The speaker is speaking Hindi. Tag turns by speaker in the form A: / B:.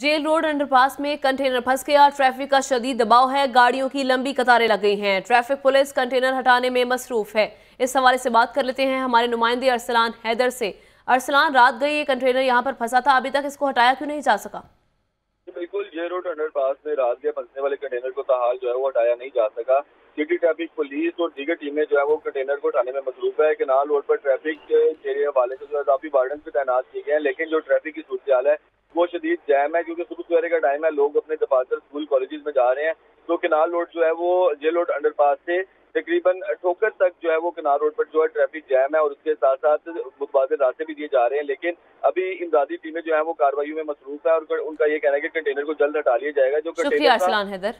A: जेल रोड अंडरपास में कंटेनर फंस गया। ट्रैफ़िक का शदीद दबाव है। गाड़ियों की लंबी कतारें लग गई हैं। ट्रैफ़िक पुलिस कंटेनर हटाने में मसरूफ है। इस हवाले से बात कर लेते हैं हमारे नुमाइंदे अरसलान हैदर से। अरसलान, रात गई ये कंटेनर यहाँ पर फंसा था। अभी तक इसको हटाया क्यों नहीं जा सका?
B: बिल्कुल जे रोड अंडरपास में रात गए फंसने वाले कंटेनर को ताहाल जो है वो हटाया नहीं जा सका। सिटी ट्रैफ़िक पुलिस और दीगर टीमें जो है वो कंटेनर को उठाने में मसरूफ है। केनाल रोड पर ट्रैफ़िक के हवाले से जो है काफ़ी वार्डन भी तैनात किए गए हैं। लेकिन जो ट्रैफ़िक की सूरत है वो शदीद जैम है क्योंकि सुबह सवेरे का टाइम है लोग अपने दफातर स्कूल कॉलेजेस में जा रहे हैं। तो किनार रोड जो है वो जेल रोड अंडरपास से तकरीबन ठोकर तक जो है वो किनार रोड पर जो है ट्रैफ़िक जैम है और उसके साथ साथ मुतबाद रास्ते भी दिए जा रहे हैं। लेकिन अभी इमदादी टीमें जो है वो कार्रवाई में मसरूफ है और उनका ये कहना है कि कंटेनर को जल्द हटा लिया जाएगा जो
A: हैदर।